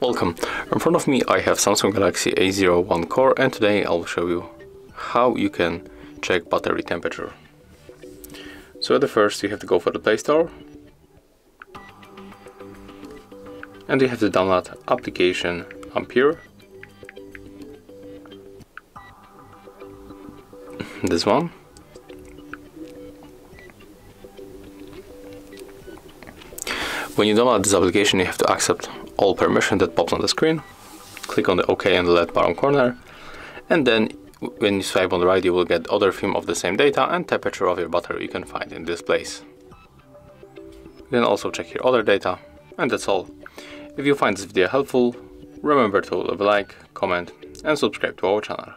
Welcome. In front of me I have Samsung Galaxy A01 Core and today I'll show you how you can check battery temperature. So at the first you have to go for the Play Store and you have to download application Ampere. This one. When you download this application you have to accept all permission that pops on the screen. Click on the OK in the left bottom corner and then when you swipe on the right you will get other theme of the same data and temperature of your battery you can find in this place. You can also check your other data and that's all. If you find this video helpful, remember to leave a like, comment and subscribe to our channel.